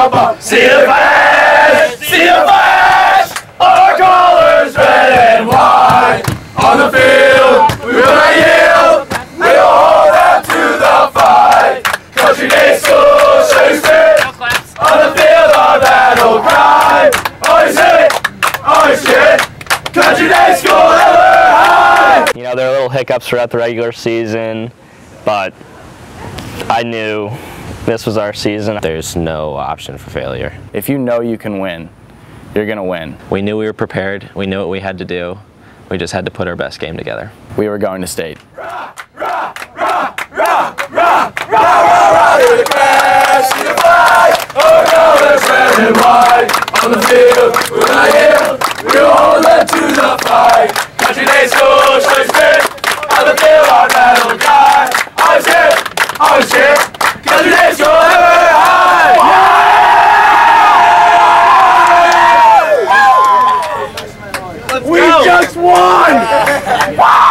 See the flash! See the flash! Our colors red and white. On the field, we will not yield. We will hold out to the fight. Country Day School, show spirit. On the field, our battle cry. Always hit, always shit. Country Day School, ever high. You know, there are little hiccups throughout the regular season, but I knew this was our season. There's no option for failure. If you know you can win, you're going to win. We knew we were prepared. We knew what we had to do. We just had to put our best game together. We were going to state. To the crash, see the flag. Our colors red and. On the field, we will not yield. We will hold them the fight. We just won!